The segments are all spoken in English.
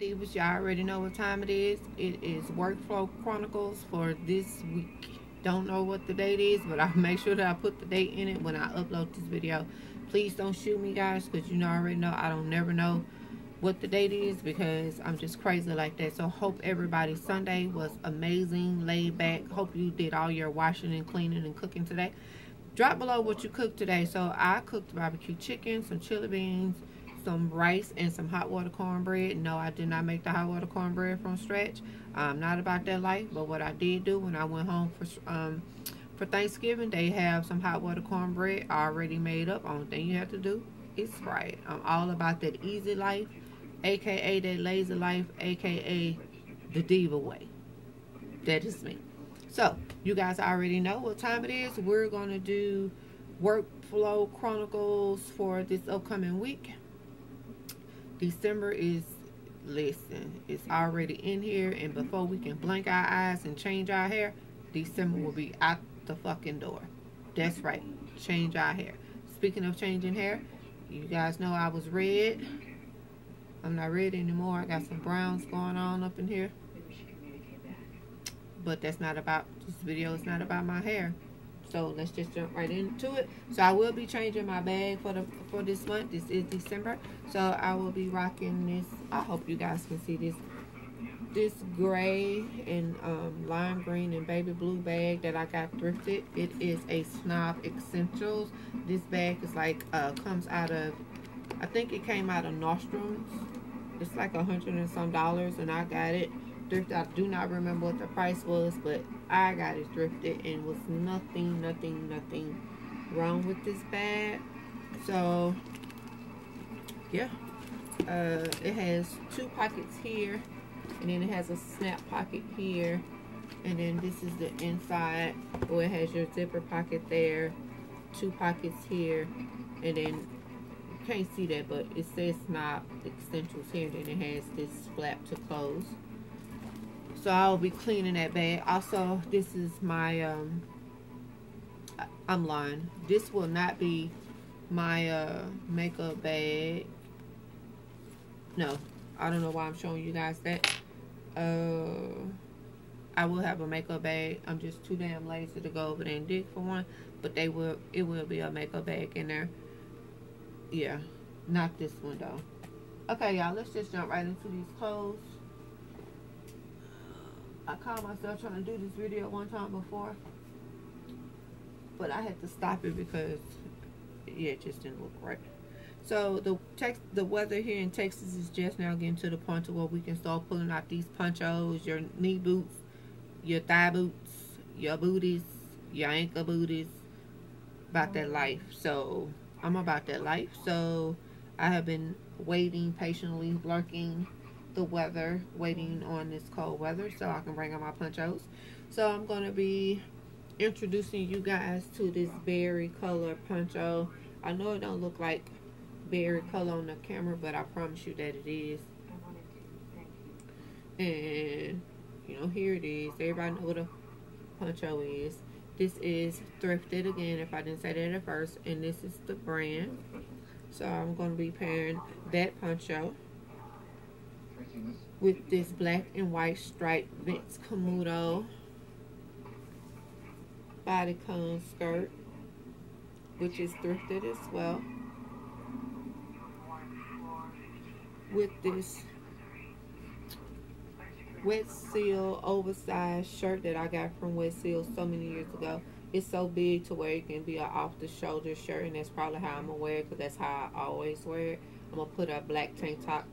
Divas, y'all already know what time it is. It is Workflow Chronicles for this week. Don't know what the date is, but I'll make sure that I put the date in it when I upload this video. Please don't shoot me, guys, because you know I already know I don't never know what the date is because I'm just crazy like that. So hope everybody Sunday was amazing, laid back. Hope you did all your washing and cleaning and cooking today. Drop below what you cooked today. So I cooked barbecue chicken, some chili beans, some rice and some hot water cornbread. No, I did not make the hot water cornbread from scratch. I'm not about that life, but what I did do when I went home for um, for Thanksgiving, they have some hot water cornbread already made up. Only thing you have to do is fry it. I'm all about that easy life, aka that lazy life, aka the diva way. That is me. So, you guys already know what time it is. We're going to do workflow chronicles for this upcoming week. December is, listen, it's already in here. And before we can blink our eyes and change our hair, December will be out the fucking door. That's right. Change our hair. Speaking of changing hair, you guys know I was red. I'm not red anymore. I got some browns going on up in here. But that's not about, this video is not about my hair. So let's just jump right into it. So I will be changing my bag for the for this month. This is December. So I will be rocking this. I hope you guys can see this. This gray and um, lime green and baby blue bag that I got thrifted. It is a Snob Essentials. This bag is like, uh, comes out of, I think it came out of Nordstrom's. It's like a hundred and some dollars and I got it thrift. I do not remember what the price was, but I got it thrifted and was nothing, nothing, nothing wrong with this bag. So, yeah. Uh, it has two pockets here, and then it has a snap pocket here, and then this is the inside, where it has your zipper pocket there, two pockets here, and then can't see that, but it says Snob Essentials here, and then it has this flap to close. So I'll be cleaning that bag. Also, this is my, um, I'm lying. This will not be my uh, makeup bag. No, I don't know why I'm showing you guys that. Uh, I will have a makeup bag. I'm just too damn lazy to go over there and dig for one. But they will, it will be a makeup bag in there. Yeah, not this one though. Okay, y'all, let's just jump right into these clothes. I caught myself trying to do this video one time before. But I had to stop it because, yeah, it just didn't look right. So the text, the weather here in Texas is just now getting to the point to where we can start pulling out these ponchos, your knee boots, your thigh boots, your booties, your ankle booties, about that mm-hmm. life. So I'm about that life. So I have been waiting patiently, lurking, the weather, waiting on this cold weather so I can bring on my ponchos. So I'm going to be introducing you guys to this berry color poncho. I know it don't look like berry color on the camera, but I promise you that it is. And, you know, here it is. Everybody know what a poncho is. This is thrifted again, if I didn't say that at first. And this is the brand. So I'm going to be pairing that poncho with this black and white striped Vince Camuto bodycon skirt, which is thrifted as well. With this Wet Seal oversized shirt that I got from Wet Seal so many years ago. It's so big to where it can be an off-the-shoulder shirt, and that's probably how I'm going to wear it because that's how I always wear it. I'm going to put a black tank top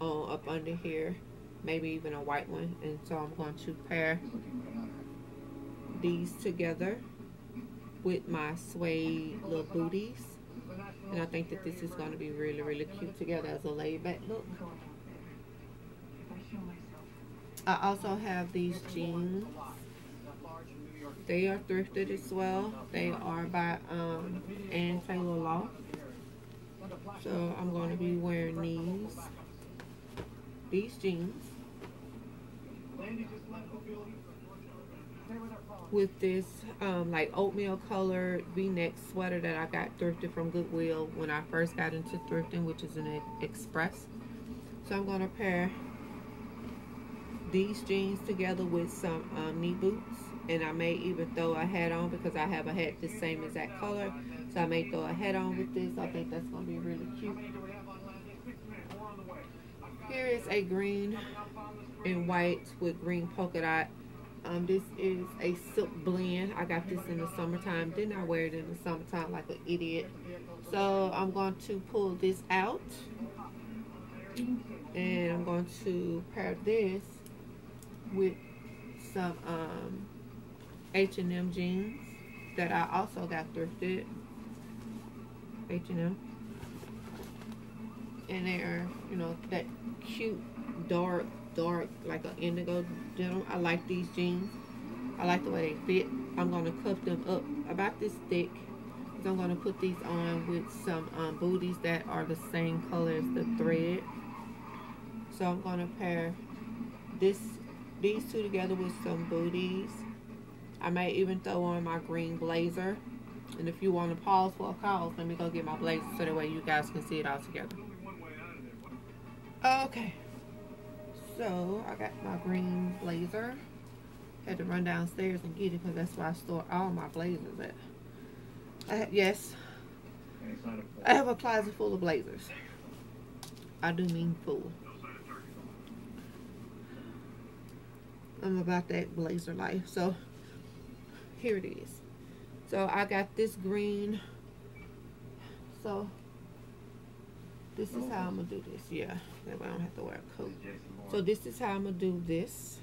on up under here maybe even a white one. And so I'm going to pair these together with my suede little booties. And I think that this is going to be really really cute together as a laid back look. I also have these jeans. They are thrifted as well. They are by um, Ann Taylor Loft. So I'm going to be wearing these jeans with this um, like oatmeal colored v-neck sweater that I got thrifted from Goodwill when I first got into thrifting which is an express so I'm going to pair these jeans together with some um, knee boots. And I may even throw a hat on because I have a hat the same exact color. So I may throw a hat on with this. I think that's going to be really cute. Here is a green and white with green polka dot. Um, this is a silk blend. I got this in the summertime. Didn't I wear it in the summertime like an idiot? So I'm going to pull this out. And I'm going to pair this with some um, H&M jeans that I also got thrifted. H&M. And they are, you know, that cute, dark, dark, like an indigo denim. I like these jeans. I like the way they fit. I'm going to cuff them up about this thick. I'm going to put these on with some um, booties that are the same color as the thread. So I'm going to pair this these two together with some booties. I may even throw on my green blazer. And if you want to pause for a call, let me go get my blazer so that way you guys can see it all together. Oh, okay. So, I got my green blazer. Had to run downstairs and get it because that's where I store all my blazers at. I have, yes. I have a closet full of blazers. I do mean full. I'm about that blazer life. So here it is. So I got this green. So this is how I'm gonna do this. Yeah, that way I don't have to wear a coat. So this is how I'm gonna do this.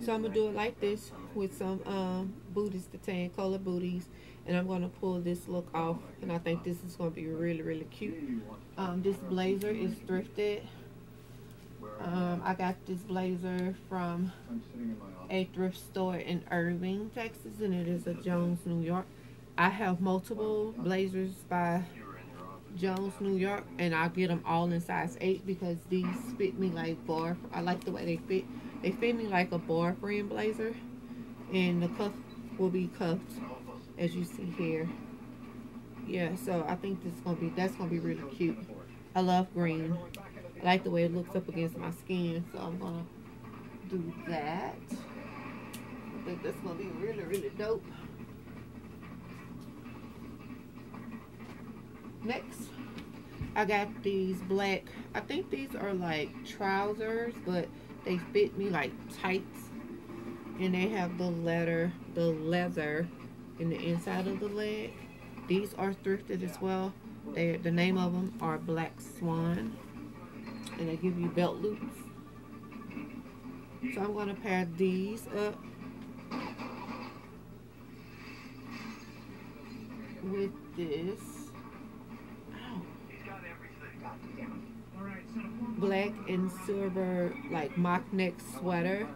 So I'm gonna do it like this with some um, booties, the tan color booties, and I'm gonna pull this look off. And I think this is gonna be really, really cute. Um, this blazer is thrifted. Um, I got this blazer from a thrift store in Irving, Texas, and it is a Jones, New York. I have multiple blazers by Jones, New York, and I get them all in size 8 because these fit me like bar. I like the way they fit. They fit me like a boyfriend blazer, and the cuff will be cuffed, as you see here. Yeah, so I think this is gonna be that's gonna be really cute. I love green. I like the way it looks up against my skin, so I'm gonna do that. I think that's gonna be really, really dope. Next, I got these black, I think these are like trousers, but they fit me like tights. And they have the leather, the leather in the inside of the leg. These are thrifted as well. They, the name of them are Black Swan. And they give you belt loops. So I'm going to pair these up with this. Black and silver like mock neck sweater.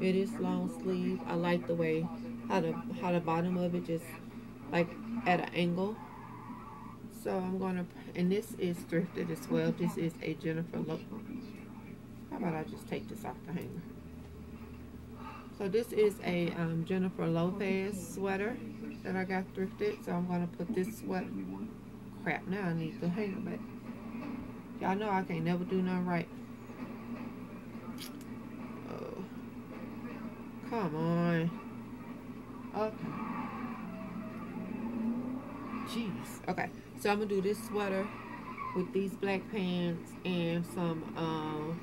It is long sleeve. I like the way how the how the bottom of it just like at an angle. So i'm gonna and this is thrifted as well. This is a jennifer Lo how about i just take this off the hanger? So this is a um, jennifer lopez sweater that i got thrifted. So i'm gonna put this sweater crap now i need the hanger back Y'all know I can't never do nothing right. Oh. Come on. Okay. Jeez. Okay. So I'm going to do this sweater with these black pants and some, um,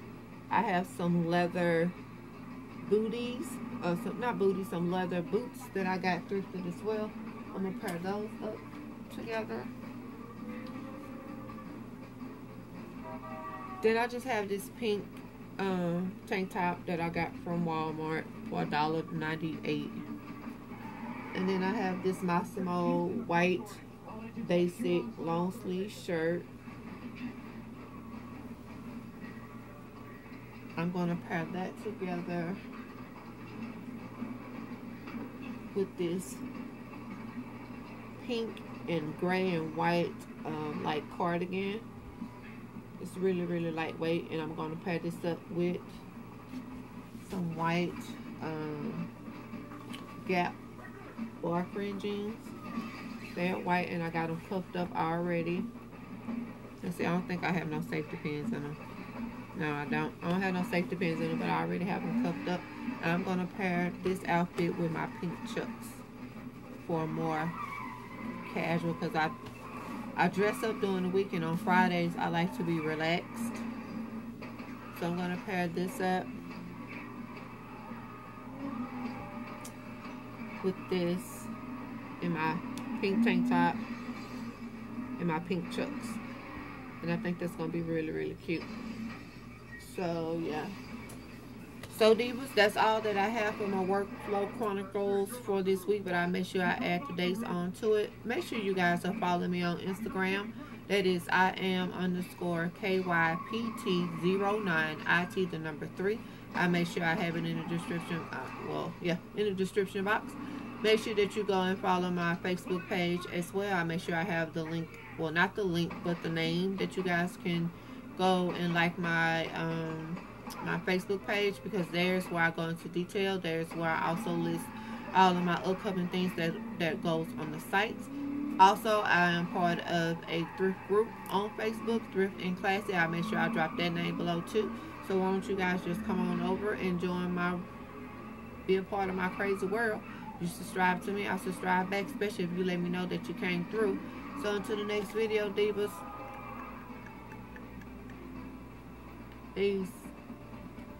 I have some leather booties, or some, not booties, some leather boots that I got thrifted as well. I'm going to pair those up together. Then I just have this pink um, tank top that I got from Walmart for $1.98. And then I have this Mossimo white basic long sleeve shirt. I'm going to pair that together with this pink and gray and white um, like cardigan. It's really, really lightweight. And I'm going to pair this up with some white um, Gap boyfriend jeans. They're white and I got them cuffed up already. Let's see, I don't think I have no safety pins in them. No, I don't. I don't have no safety pins in them, but I already have them cuffed up. I'm going to pair this outfit with my pink chucks for more casual because I I dress up during the weekend. on Fridays I like to be relaxed. So I'm going to pair this up with this in my pink tank top and my pink chucks. And I think that's going to be really, really cute. So, yeah. So, Divas, that's all that I have for my workflow chronicles for this week. But I make sure I add the dates onto it. Make sure you guys are following me on Instagram. That is I am underscore KYPT09 IT, the number 3. I make sure I have it in the description. Uh, well, yeah, in the description box. Make sure that you go and follow my Facebook page as well. I make sure I have the link, well, not the link, but the name that you guys can go and like my um, my Facebook page because there's where I go into detail. There's where I also list all of my upcoming things that that goes on the site. Also, I am part of a thrift group on Facebook, Thrift and Classy. I'll make sure I drop that name below too. So why don't you guys just come on over and join my, be a part of my crazy world. You subscribe to me, I'll subscribe back, especially if you let me know that you came through. So until the next video, Divas. Peace.